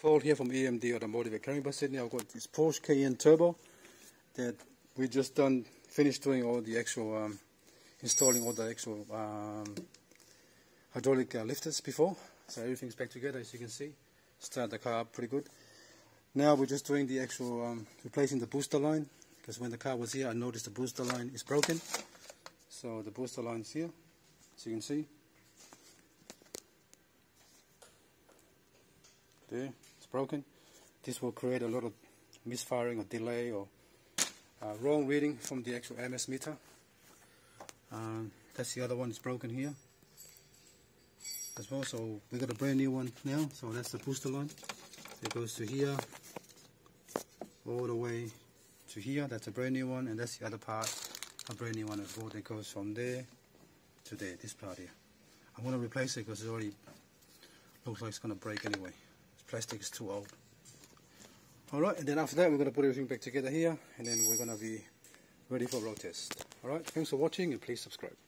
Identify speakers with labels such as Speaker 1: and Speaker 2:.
Speaker 1: Paul here from EMD Automotive at Caringbah Sydney. I've got this Porsche Cayenne Turbo that we just done, finished doing all the actual, um, installing all the actual um, hydraulic uh, lifters before. So everything's back together as you can see. Start the car up pretty good. Now we're just doing the actual, um, replacing the booster line because when the car was here I noticed the booster line is broken. So the booster line is here, as you can see. There, broken. This will create a lot of misfiring or delay or uh, wrong reading from the actual MS meter. Um, that's the other one is broken here as well. So we got a brand new one now. So that's the booster line. So it goes to here, all the way to here. That's a brand new one, and that's the other part, a brand new one as well. That goes from there to there. This part here. I'm gonna replace it because it already looks like it's gonna break anyway plastic is too old. Alright, and then after that we're going to put everything back together here and then we're going to be ready for road test. Alright, thanks for watching and please subscribe.